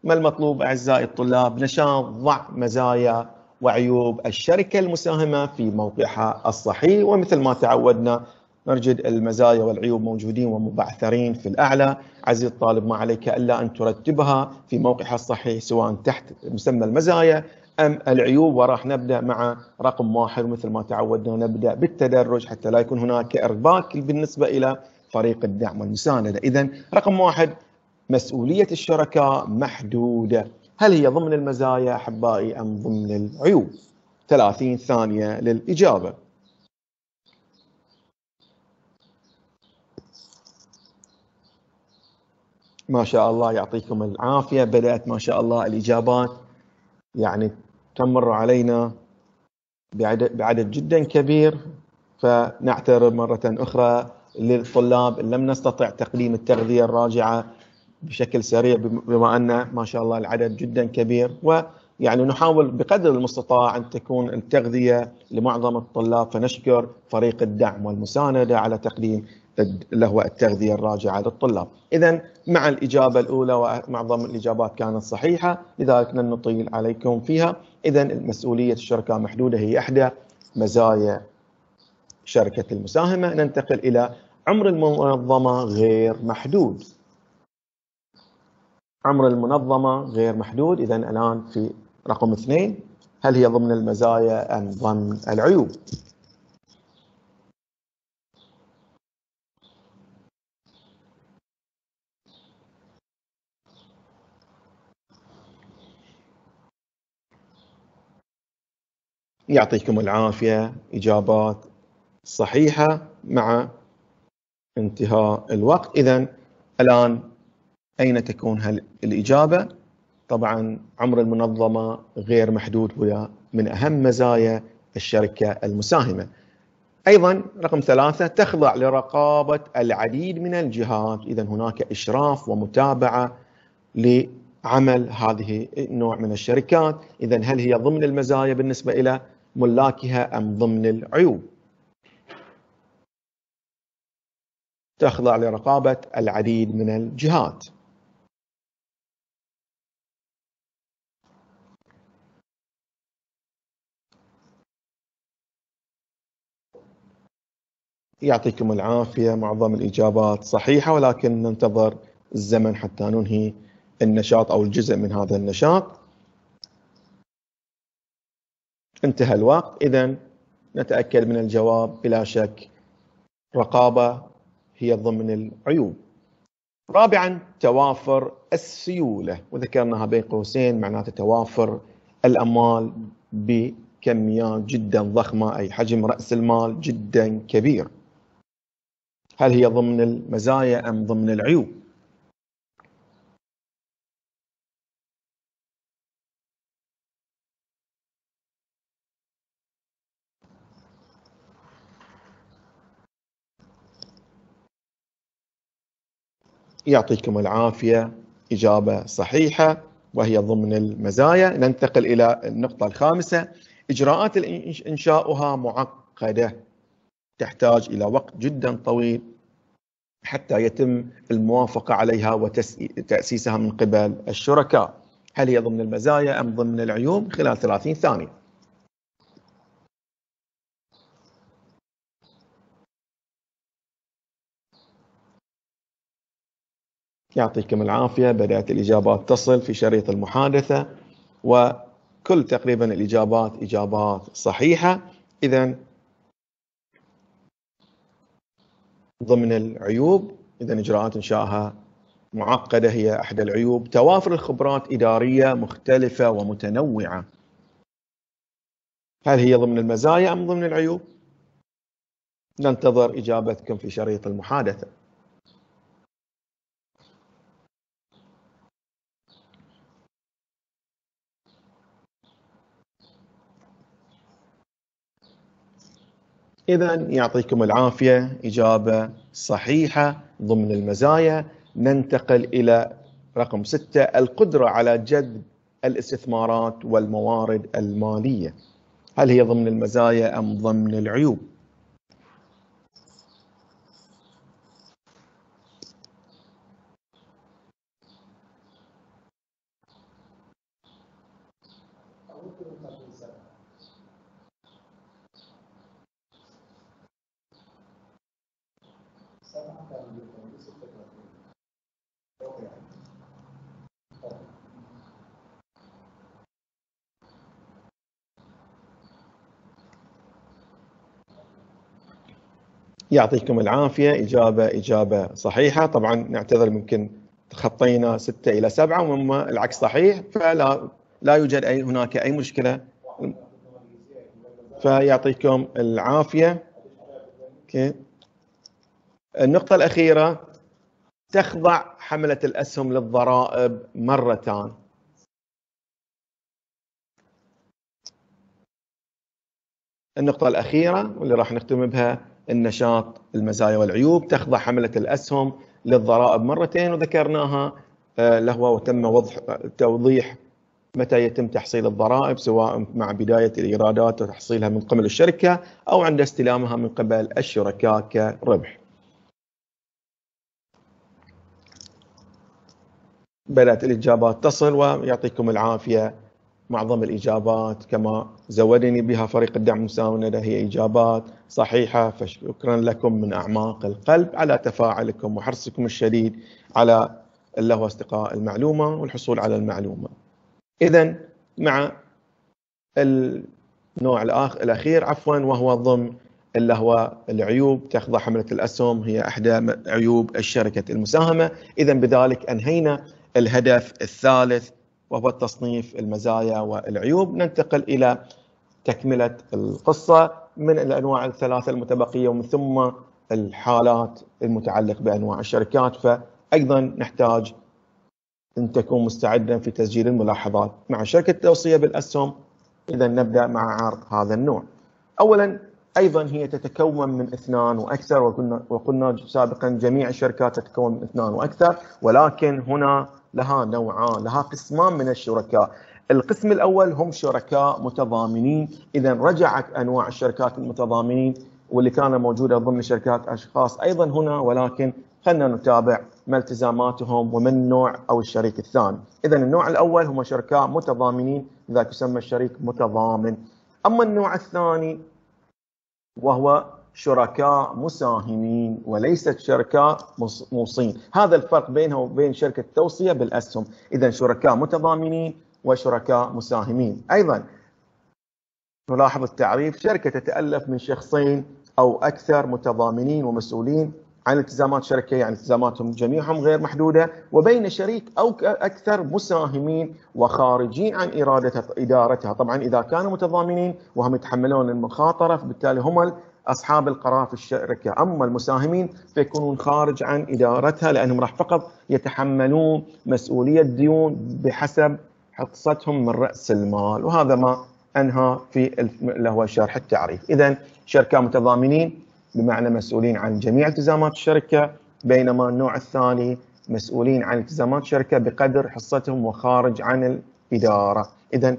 ما المطلوب أعزائي الطلاب؟ نشاط ضع مزايا وعيوب الشركة المساهمة في موقعها الصحيح ومثل ما تعودنا نرجد المزايا والعيوب موجودين ومبعثرين في الأعلى. عزيزي الطالب ما عليك إلا أن ترتبها في موقعها الصحيح سواء تحت مسمى المزايا أم العيوب. وراح نبدأ مع رقم واحد مثل ما تعودنا نبدأ بالتدرج حتى لا يكون هناك إرباك بالنسبة إلى فريق الدعم والمساندة. إذا رقم واحد مسؤولية الشركاء محدودة. هل هي ضمن المزايا أحبائي أم ضمن العيوب؟ 30 ثانية للإجابة. ما شاء الله يعطيكم العافية. بدأت ما شاء الله الإجابات. يعني تمر علينا بعدد, جدا كبير. فنعتذر مرة أخرى للطلاب لم نستطع تقديم التغذية الراجعة بشكل سريع بما أن ما شاء الله العدد جدا كبير. ويعني نحاول بقدر المستطاع أن تكون التغذية لمعظم الطلاب. فنشكر فريق الدعم والمساندة على تقديم اللي هو التغذية الراجعة للطلاب. إذا مع الإجابة الأولى ومعظم الإجابات كانت صحيحة لذلك لن نطيل عليكم فيها. إذا مسؤولية الشركة محدودة هي إحدى مزايا شركة المساهمة. ننتقل إلى عمر المنظمة غير محدود. عمر المنظمة غير محدود. إذا الآن في رقم اثنين هل هي ضمن المزايا أم ضمن العيوب؟ يعطيكم العافية. إجابات صحيحة مع انتهاء الوقت. إذا الآن أين تكون الإجابة؟ طبعا عمر المنظمة غير محدود ويا من أهم مزايا الشركة المساهمة. أيضا رقم ثلاثة تخضع لرقابة العديد من الجهات. إذا هناك إشراف ومتابعة لعمل هذه النوع من الشركات. إذا هل هي ضمن المزايا بالنسبة إلى ملاكها أم ضمن العيوب. تخضع لرقابة العديد من الجهات. يعطيكم العافية. معظم الإجابات صحيحة ولكن ننتظر الزمن حتى ننهي النشاط أو الجزء من هذا النشاط. انتهى الوقت. إذا نتأكد من الجواب بلا شك. رقابة هي ضمن العيوب. رابعا توافر السيولة. وذكرناها بين قوسين معناته توافر الأموال بكميات جدا ضخمة أي حجم رأس المال جدا كبير. هل هي ضمن المزايا أم ضمن العيوب؟ يعطيكم العافية. إجابة صحيحة وهي ضمن المزايا. ننتقل إلى النقطة الخامسة. إجراءات إنشاؤها معقدة. تحتاج إلى وقت جدا طويل حتى يتم الموافقة عليها وتأسيسها من قبل الشركاء. هل هي ضمن المزايا أم ضمن العيوب؟ خلال 30 ثانية. يعطيكم العافية. بدأت الإجابات تصل في شريط المحادثة وكل تقريبا الإجابات إجابات صحيحة. إذا ضمن العيوب إذا إجراءات إنشائها معقدة. هي أحد العيوب توافر الخبرات إدارية مختلفة ومتنوعة. هل هي ضمن المزايا أم ضمن العيوب؟ ننتظر إجابتكم في شريط المحادثة. إذا يعطيكم العافية. إجابة صحيحة ضمن المزايا. ننتقل إلى رقم ستة القدرة على جذب الاستثمارات والموارد المالية. هل هي ضمن المزايا أم ضمن العيوب؟ يعطيكم العافية. إجابة إجابة صحيحة. طبعا نعتذر ممكن تخطينا ستة إلى سبعة ومما العكس صحيح فلا لا يوجد أي هناك أي مشكلة. فيعطيكم العافية. أوكي. النقطة الأخيرة تخضع حملة الأسهم للضرائب مرتان. النقطة الأخيرة واللي راح نختم بها النشاط المزايا والعيوب تخضع حملة الأسهم للضرائب مرتين وذكرناها آه، له وتم وضح توضيح متى يتم تحصيل الضرائب سواء مع بداية الإيرادات وتحصيلها من قبل الشركة أو عند استلامها من قبل الشركاء كربح. بدأت الإجابات تصل ويعطيكم العافية. معظم الإجابات كما زودني بها فريق الدعم المساندة هي إجابات صحيحة. فشكرا لكم من أعماق القلب على تفاعلكم وحرصكم الشديد على اللهو استقاء المعلومة والحصول على المعلومة. إذا مع النوع الآخر الأخير عفوا وهو ضمن اللي هو العيوب. تخضع حملة الأسهم هي إحدى عيوب الشركة المساهمة. إذا بذلك أنهينا الهدف الثالث وهو التصنيف المزايا والعيوب ننتقل إلى تكملة القصة من الأنواع الثلاثة المتبقية ومن ثم الحالات المتعلق بأنواع الشركات. فأيضا نحتاج أن تكون مستعدا في تسجيل الملاحظات مع شركة توصية بالأسهم. إذا نبدأ مع عرض هذا النوع. أولا أيضا هي تتكون من اثنان وأكثر وقلنا, وقلنا سابقا جميع الشركات تتكون من اثنان وأكثر ولكن هنا لها نوعان لها قسمان من الشركاء. القسم الأول هم شركاء متضامنين. إذا رجعت أنواع الشركات المتضامنين واللي كانت موجودة ضمن شركات أشخاص أيضا هنا ولكن خلينا نتابع ما التزاماتهم ومن نوع أو الشريك الثاني. إذا النوع الأول هم شركاء متضامنين لذلك يسمى الشريك متضامن. أما النوع الثاني وهو شركاء مساهمين وليست شركاء موصين. هذا الفرق بينه وبين شركة توصية بالأسهم. إذا شركاء متضامنين وشركاء مساهمين. أيضا نلاحظ التعريف. شركة تتألف من شخصين أو أكثر متضامنين ومسؤولين عن التزامات شركة يعني التزاماتهم جميعهم غير محدودة. وبين شريك أو أكثر مساهمين وخارجين عن إرادة إدارتها. طبعا إذا كانوا متضامنين وهم يتحملون المخاطرة فبالتالي هم أصحاب القرار في الشركة. أما المساهمين فيكونون خارج عن إدارتها لأنهم راح فقط يتحملون مسؤولية ديون بحسب حصتهم من رأس المال. وهذا ما أنهى في اللي هو شرح التعريف. إذا شركة متضامنين بمعنى مسؤولين عن جميع التزامات الشركة بينما النوع الثاني مسؤولين عن التزامات الشركة بقدر حصتهم وخارج عن الإدارة. إذا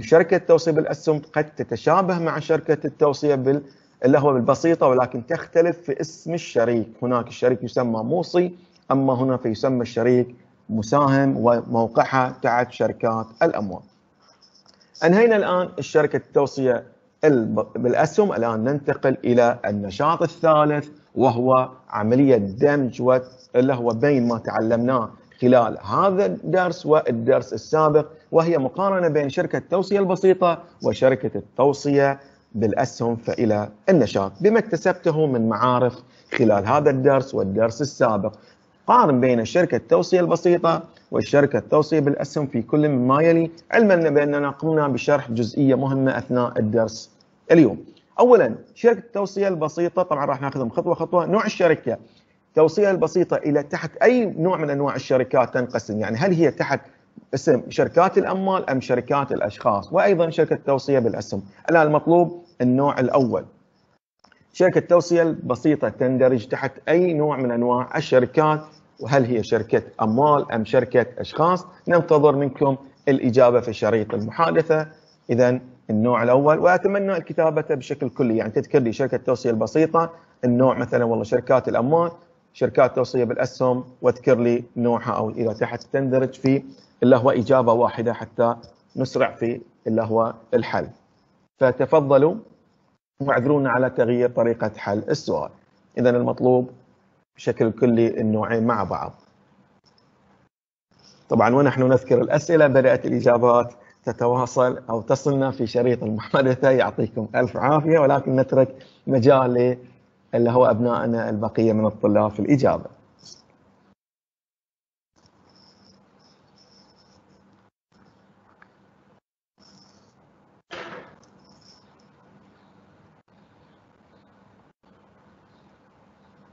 شركة التوصية بالأسهم قد تتشابه مع شركة التوصية بال اللي هو بالبسيطة ولكن تختلف في اسم الشريك. هناك الشريك يسمى موصي أما هنا فيسمى الشريك مساهم وموقعها تحت شركات الأموال. أنهينا الآن الشركة التوصية بالأسهم. الآن ننتقل إلى النشاط الثالث وهو عملية دمج اللي هو بين ما تعلمناه خلال هذا الدرس والدرس السابق وهي مقارنة بين شركة التوصية البسيطة وشركة التوصية بالأسهم فإلى النشاط. بما اكتسبته من معارف خلال هذا الدرس والدرس السابق. قارن بين الشركة التوصية البسيطة والشركة التوصية بالأسهم في كل مما يلي. علما بأننا قمنا بشرح جزئية مهمة أثناء الدرس اليوم. أولا شركة التوصية البسيطة طبعا راح نأخذهم خطوة خطوة. نوع الشركة. التوصية البسيطة إلى تحت أي نوع من أنواع الشركات تنقسم؟ يعني هل هي تحت اسم شركات الأموال أم شركات الأشخاص وأيضا شركة التوصية بالأسهم. الآن المطلوب النوع الأول. شركة التوصية البسيطة تندرج تحت أي نوع من أنواع الشركات وهل هي شركة أموال أم شركة أشخاص؟ ننتظر منكم الإجابة في شريط المحادثة. إذا النوع الأول وأتمنى الكتابة بشكل كلي. يعني تذكر لي شركة التوصية البسيطة النوع مثلا والله شركات الأموال شركات توصية بالأسهم واذكر لي نوعها أو إذا تحت تندرج في اللي هو إجابة واحدة حتى نسرع في اللي هو الحل. فتفضلوا واعذرونا على تغيير طريقة حل السؤال. إذا المطلوب بشكل كلي النوعين مع بعض. طبعا ونحن نذكر الأسئلة بدأت الإجابات تتواصل أو تصلنا في شريط المحادثة يعطيكم ألف عافية ولكن نترك مجال اللي هو أبنائنا البقية من الطلاب في الإجابة.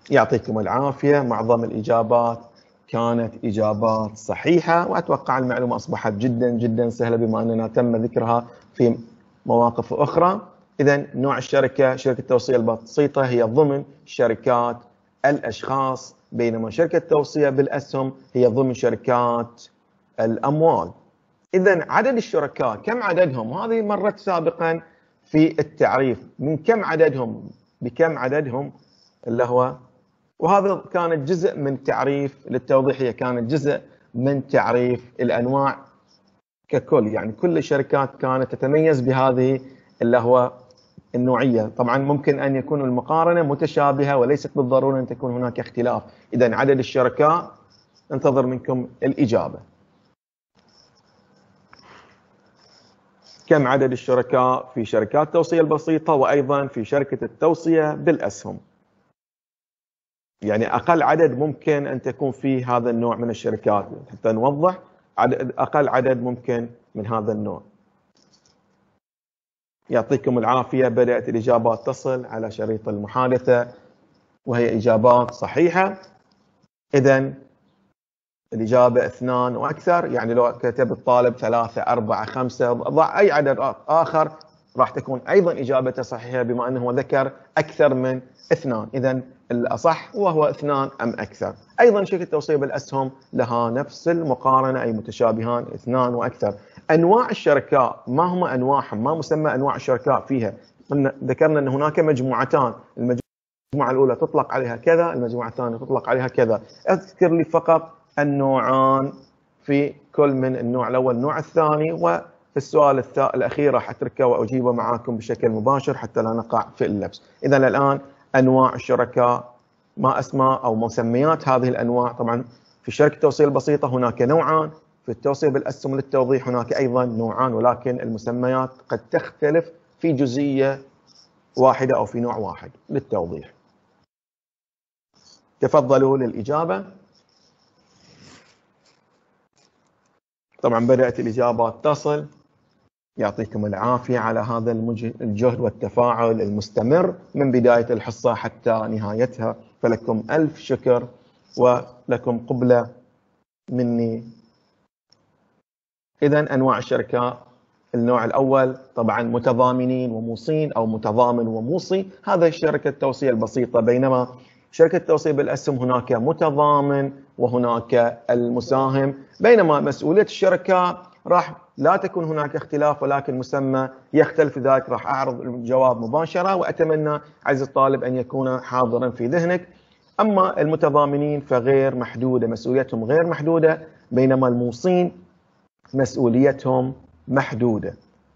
يعطيكم العافية. معظم الإجابات كانت إجابات صحيحة وأتوقع المعلومة أصبحت جدا جدا سهلة بما أننا تم ذكرها في مواقف أخرى. إذا نوع الشركة شركة التوصية البسيطة هي ضمن شركات الأشخاص بينما شركة التوصية بالأسهم هي ضمن شركات الأموال. إذا عدد الشركاء كم عددهم؟ هذه مرت سابقا في التعريف. من كم عددهم؟ بكم عددهم اللي هو وهذا كانت جزء من تعريف للتوضيح هي كانت جزء من تعريف الأنواع ككل. يعني كل الشركات كانت تتميز بهذه اللي هو النوعية. طبعا ممكن أن يكون المقارنة متشابهة وليست بالضرورة أن تكون هناك اختلاف. اذا عدد الشركاء ننتظر منكم الإجابة. كم عدد الشركاء؟ في شركات التوصيه البسيطة وأيضا في شركة التوصية بالأسهم. يعني أقل عدد ممكن أن تكون فيه هذا النوع من الشركات حتى نوضح عدد أقل عدد ممكن من هذا النوع. يعطيكم العافية بدأت الإجابات تصل على شريط المحادثة وهي إجابات صحيحة. اذا الإجابة اثنان وأكثر يعني لو كتب الطالب ثلاثة أربعة خمسة ضع أي عدد آخر راح تكون أيضا إجابته صحيحة بما أنه ذكر أكثر من اثنان. إذا الأصح وهو اثنان أم أكثر. أيضا شركة توصيل بالأسهم لها نفس المقارنة أي متشابهان اثنان وأكثر. أنواع الشركاء ما هم أنواعهم؟ ما مسمى أنواع الشركاء فيها؟ ذكرنا أن هناك مجموعتان. المجموعة الأولى تطلق عليها كذا المجموعة الثانية تطلق عليها كذا. أذكر لي فقط النوعان في كل من النوع الأول النوع الثاني وفي السؤال الأخير راح أتركه وأجيبه معاكم بشكل مباشر حتى لا نقع في اللبس. إذا الآن أنواع الشركاء ما أسماء أو مسميات هذه الأنواع. طبعا في شركة التوصيل البسيطة هناك نوعان في التوصيل بالأسهم للتوضيح هناك أيضا نوعان ولكن المسميات قد تختلف في جزئية واحدة أو في نوع واحد للتوضيح. تفضلوا للإجابة. طبعا بدأت الإجابات تصل. يعطيكم العافية على هذا الجهد والتفاعل المستمر من بداية الحصة حتى نهايتها. فلكم ألف شكر ولكم قبلة مني. إذا أنواع الشركاء النوع الأول طبعا متضامنين وموصين أو متضامن وموصي. هذا شركة التوصية البسيطة. بينما شركة التوصية بالأسهم هناك متضامن وهناك المساهم. بينما مسؤولية الشركة راح لا تكون هناك اختلاف ولكن مسمى يختلف ذلك راح أعرض الجواب مباشرة وأتمنى عز الطالب أن يكون حاضرا في ذهنك. أما المتضامنين فغير محدودة مسؤوليتهم غير محدودة بينما الموصين مسؤوليتهم محدودة.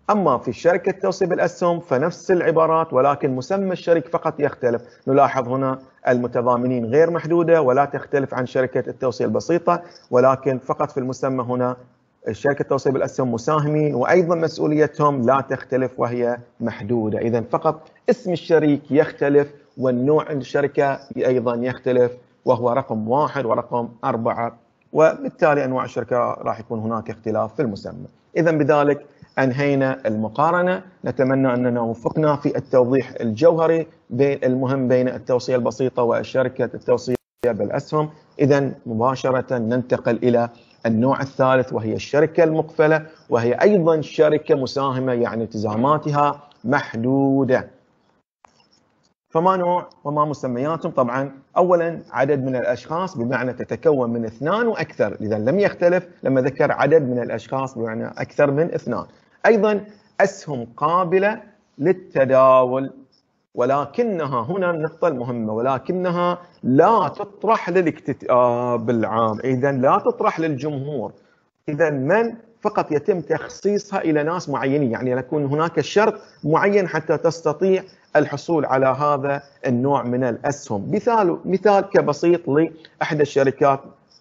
أما في شركة توصيل الأسهم فنفس العبارات ولكن مسمى الشريك فقط يختلف. نلاحظ هنا المتضامنين غير محدودة ولا تختلف عن شركة التوصيل البسيطة ولكن فقط في المسمى هنا شركة توصيل بالأسهم مساهمين وأيضا مسؤوليتهم لا تختلف وهي محدودة. إذا فقط اسم الشريك يختلف والنوع الشركة أيضا يختلف وهو رقم واحد ورقم أربعة وبالتالي أنواع الشركة راح يكون هناك اختلاف في المسمى. إذا بذلك أنهينا المقارنة. نتمنى أننا وفقنا في التوضيح الجوهري بين المهم بين التوصية البسيطة وشركة التوصية بالأسهم. إذا مباشرة ننتقل إلى النوع الثالث وهي الشركة المقفلة وهي أيضا شركة مساهمة يعني التزاماتها محدودة. فما نوع وما مسمياتهم؟ طبعا اولا عدد من الأشخاص بمعنى تتكون من اثنان وأكثر. اذا لم يختلف لما ذكر عدد من الأشخاص بمعنى أكثر من اثنان. أيضا أسهم قابلة للتداول. ولكنها هنا النقطة المهمة ولكنها لا تطرح للاكتتاب العام. إذا لا تطرح للجمهور. إذا من فقط يتم تخصيصها إلى ناس معينين؟ يعني يكون هناك شرط معين حتى تستطيع الحصول على هذا النوع من الأسهم. مثال مثال كبسيط لأحد الشركات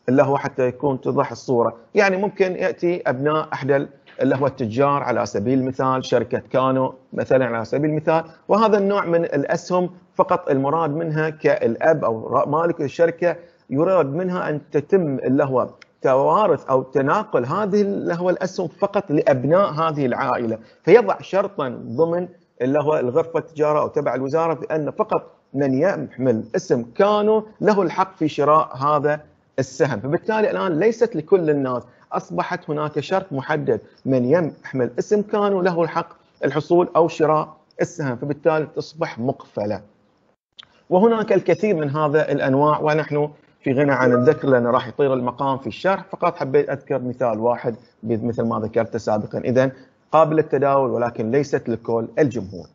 اللي هو حتى يكون توضح الصورة. يعني ممكن يأتي أبناء أحد اللي هو التجار على سبيل المثال شركة كانو مثلا على سبيل المثال. وهذا النوع من الأسهم فقط المراد منها كالأب أو مالك الشركة يراد منها أن تتم اللي هو توارث أو تناقل هذه اللي هو الأسهم فقط لأبناء هذه العائلة. فيضع شرطا ضمن اللي هو الغرفة التجارة أو تبع الوزارة بأن فقط من يحمل اسم كانو له الحق في شراء هذا السهم. فبالتالي الآن ليست لكل الناس. أصبحت هناك شرط محدد من يحمل اسم كانو له الحق الحصول أو شراء السهم فبالتالي تصبح مقفلة. وهناك الكثير من هذا الأنواع ونحن في غنى عن الذكر لأنه راح يطير المقام في الشرح فقط حبيت أذكر مثال واحد مثل ما ذكرت سابقا. إذا قابل للتداول ولكن ليست لكل الجمهور.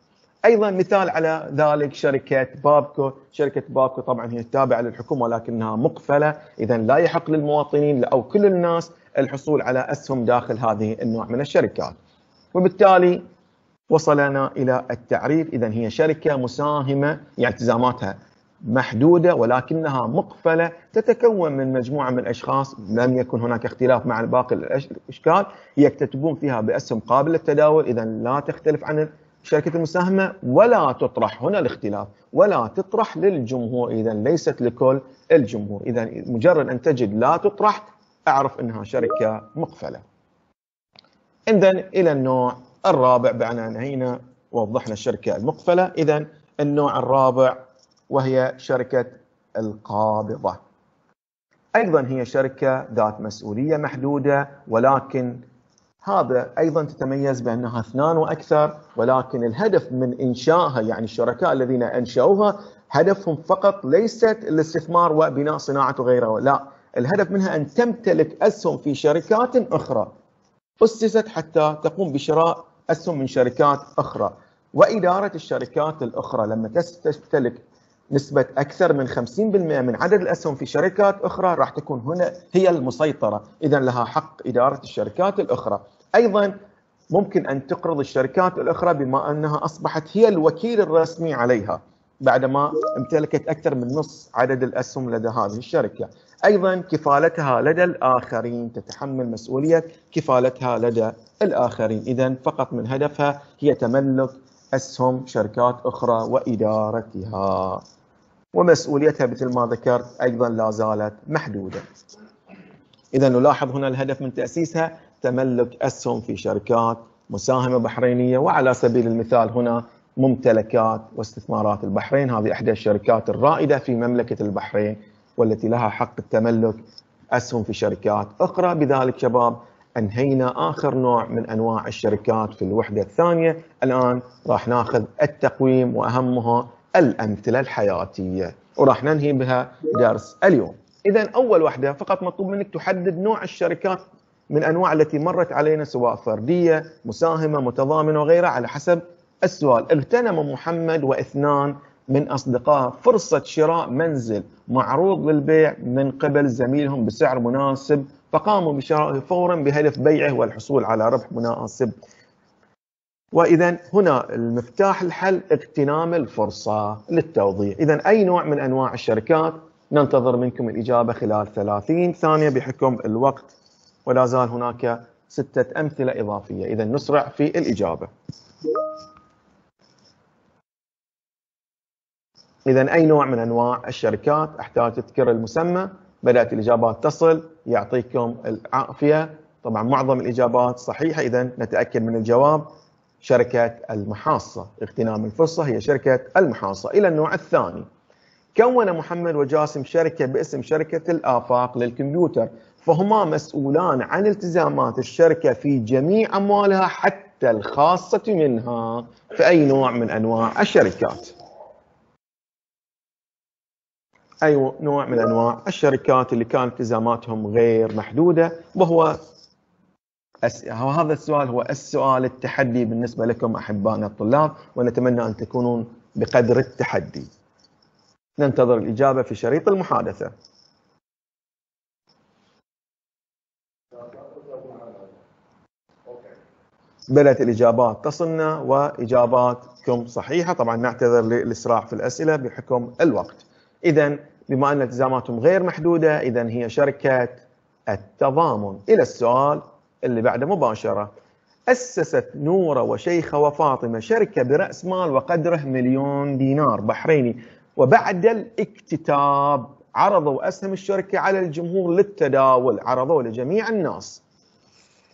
أيضا مثال على ذلك شركة بابكو، شركة بابكو طبعا هي تابعه للحكومة ولكنها مقفلة، اذا لا يحق للمواطنين أو كل الناس الحصول على أسهم داخل هذه النوع من الشركات. وبالتالي وصلنا إلى التعريف، اذا هي شركة مساهمة يعني التزاماتها محدودة ولكنها مقفلة تتكون من مجموعة من الأشخاص. لم يكن هناك اختلاف مع باقي الأشكال. يكتتبون فيها بأسهم قابل للتداول. اذا لا تختلف عن شركه المساهمة ولا تطرح هنا الاختلاف ولا تطرح للجمهور. اذا ليست لكل الجمهور. اذا مجرد أن تجد لا تطرح أعرف إنها شركة مقفلة. اذا إلى النوع الرابع بعد ان انهينا ووضحنا الشركة المقفلة. اذا النوع الرابع وهي شركة القابضة. أيضا هي شركة ذات مسؤولية محدودة ولكن هذا أيضا تتميز بأنها اثنان وأكثر ولكن الهدف من إنشائها يعني الشركاء الذين أنشأوها هدفهم فقط ليست الاستثمار وبناء صناعة وغيرها لا. الهدف منها أن تمتلك أسهم في شركات أخرى. أسست حتى تقوم بشراء أسهم من شركات أخرى. وإدارة الشركات الأخرى لما تستهلك نسبة أكثر من 50% من عدد الأسهم في شركات أخرى راح تكون هنا هي المسيطرة. إذا لها حق إدارة الشركات الأخرى. أيضا ممكن أن تقرض الشركات الأخرى بما أنها أصبحت هي الوكيل الرسمي عليها بعدما امتلكت أكثر من نصف عدد الأسهم لدى هذه الشركة. أيضا كفالتها لدى الآخرين تتحمل مسؤولية كفالتها لدى الآخرين. إذا فقط من هدفها هي تملك أسهم شركات أخرى وإدارتها. ومسؤوليتها مثل ما ذكرت أيضا لا زالت محدودة. إذا نلاحظ هنا الهدف من تأسيسها تملك أسهم في شركات مساهمة بحرينية وعلى سبيل المثال هنا ممتلكات واستثمارات البحرين. هذه إحدى الشركات الرائدة في مملكة البحرين. والتي لها حق التملك أسهم في شركات أخرى بذلك شباب أنهينا آخر نوع من أنواع الشركات في الوحدة الثانية. الآن راح ناخذ التقويم وأهمها الأمثلة الحياتية وراح ننهي بها درس اليوم. إذا أول وحدة فقط مطلوب منك تحدد نوع الشركات من أنواع التي مرت علينا سواء فردية مساهمة متضامنة وغيرها على حسب السؤال. اغتنم محمد واثنان من أصدقائه فرصة شراء منزل معروض للبيع من قبل زميلهم بسعر مناسب فقاموا بشرائه فورا بهدف بيعه والحصول على ربح مناسب. وإذا هنا المفتاح الحل اغتنام الفرصة للتوضيح. إذا أي نوع من أنواع الشركات؟ ننتظر منكم الإجابة خلال 30 ثانية بحكم الوقت ولا زال هناك ستة أمثلة إضافية. إذا نسرع في الإجابة. إذا أي نوع من أنواع الشركات أحتاج تذكر المسمى بدأت الإجابات تصل يعطيكم العافية. طبعا معظم الإجابات صحيحة إذا نتأكد من الجواب. شركة المحاصة اغتنام الفرصة هي شركة المحاصة. إلى النوع الثاني. كون محمد وجاسم شركة باسم شركة الآفاق للكمبيوتر فهما مسؤولان عن التزامات الشركة في جميع أموالها حتى الخاصة منها في أي نوع من أنواع الشركات. أي نوع من أنواع الشركات اللي كانت التزاماتهم غير محدودة وهو هذا السؤال هو السؤال التحدي بالنسبة لكم أحبائنا الطلاب ونتمنى أن تكونون بقدر التحدي. ننتظر الإجابة في شريط المحادثة. بدأت الإجابات تصلنا وإجاباتكم صحيحة. طبعا نعتذر للإسراع في الأسئلة بحكم الوقت. إذا بما أن التزاماتهم غير محدودة إذا هي شركة التضامن. إلى السؤال اللي بعده مباشرة. أسست نورة وشيخة وفاطمة شركة برأس مال وقدره مليون دينار بحريني وبعد الاكتتاب عرضوا أسهم الشركة على الجمهور للتداول عرضوا لجميع الناس.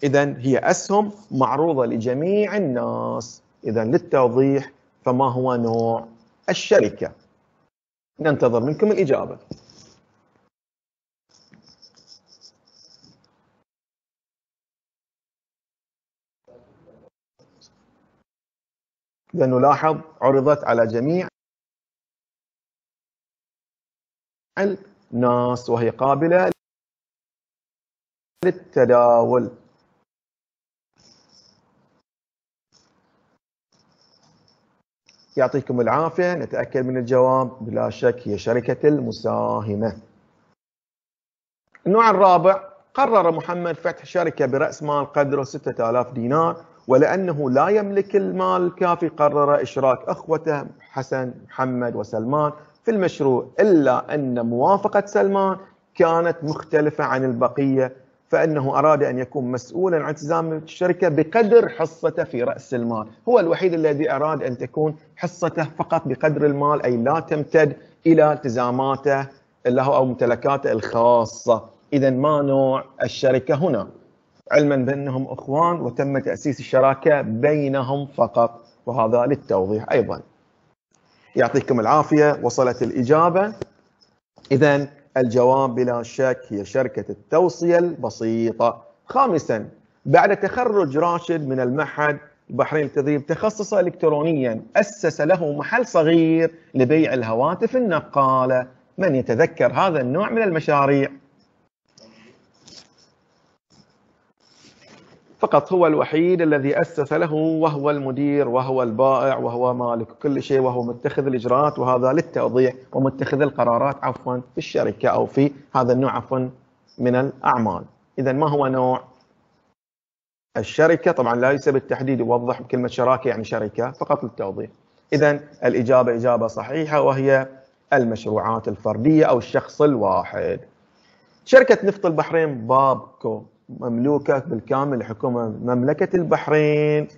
إذا هي أسهم معروضة لجميع الناس. إذا للتوضيح فما هو نوع الشركة؟ ننتظر منكم الإجابة. نلاحظ عرضت على جميع الناس وهي قابلة للتداول. يعطيكم العافية. نتأكد من الجواب. بلا شك هي شركة المساهمة. النوع الرابع قرر محمد فتح شركة برأس مال قدره 6000 دينار ولأنه لا يملك المال الكافي قرر إشراك أخوته حسن محمد وسلمان في المشروع إلا أن موافقة سلمان كانت مختلفة عن البقية. فإنه أراد أن يكون مسؤولا عن التزام الشركة بقدر حصته في رأس المال، هو الوحيد الذي أراد أن تكون حصته فقط بقدر المال أي لا تمتد إلى التزاماته له أو ممتلكاته الخاصة، اذا ما نوع الشركة هنا؟ علما بأنهم إخوان وتم تأسيس الشراكة بينهم فقط وهذا للتوضيح أيضا. يعطيكم العافية وصلت الإجابة. اذا الجواب بلا شك هي شركة التوصية البسيطة. خامسا بعد تخرج راشد من المعهد البحرين للتدريب تخصص إلكترونيا أسس له محل صغير لبيع الهواتف النقالة. من يتذكر هذا النوع من المشاريع؟ فقط هو الوحيد الذي أسس له وهو المدير وهو البائع وهو مالك كل شيء وهو متخذ الإجراءات وهذا للتوضيح ومتخذ القرارات عفوا في الشركة أو في هذا النوع عفوا من الأعمال. إذا ما هو نوع الشركة؟ طبعا ليس بالتحديد يوضح بكلمة شراكة يعني شركة فقط للتوضيح. إذا الإجابة إجابة صحيحة وهي المشروعات الفردية أو الشخص الواحد. شركة نفط البحرين بابكو. مملوكة بالكامل لحكومة مملكة البحرين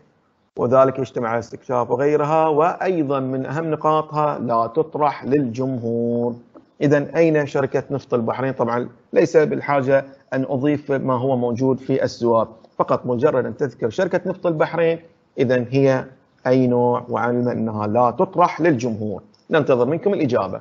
وذلك يجتمع على استكشاف وغيرها وأيضا من أهم نقاطها لا تطرح للجمهور. إذا أين شركة نفط البحرين؟ طبعا ليس بالحاجة أن أضيف ما هو موجود في السؤال فقط مجرد أن تذكر شركة نفط البحرين إذا هي أي نوع وعلم أنها لا تطرح للجمهور. ننتظر منكم الإجابة.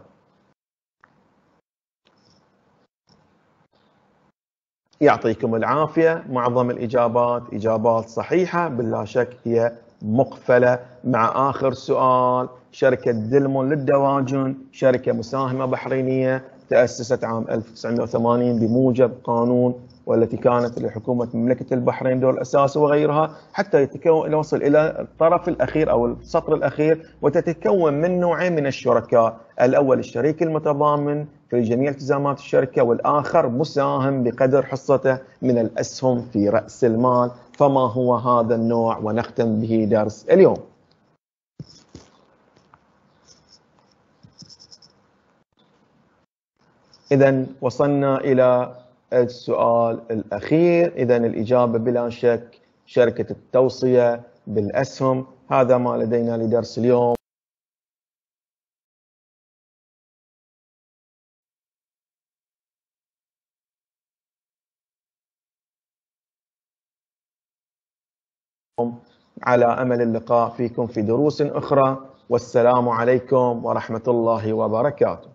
يعطيكم العافية. معظم الإجابات إجابات صحيحة. بلا شك هي مقفلة مع آخر سؤال. شركة دلمون للدواجن شركة مساهمة بحرينية تأسست عام 1980 بموجب قانون والتي كانت لحكومة مملكة البحرين دور الأساس وغيرها حتى يتكون يوصل إلى الطرف الأخير أو السطر الأخير وتتكون من نوعين من الشركاء. الأول الشريك المتضامن في جميع التزامات الشركة والآخر مساهم بقدر حصته من الأسهم في رأس المال. فما هو هذا النوع؟ ونختم به درس اليوم. إذا وصلنا إلى السؤال الأخير. إذا الإجابة بلا شك شركة التوصية بالأسهم. هذا ما لدينا لدرس اليوم. على أمل اللقاء فيكم في دروس أخرى والسلام عليكم ورحمة الله وبركاته.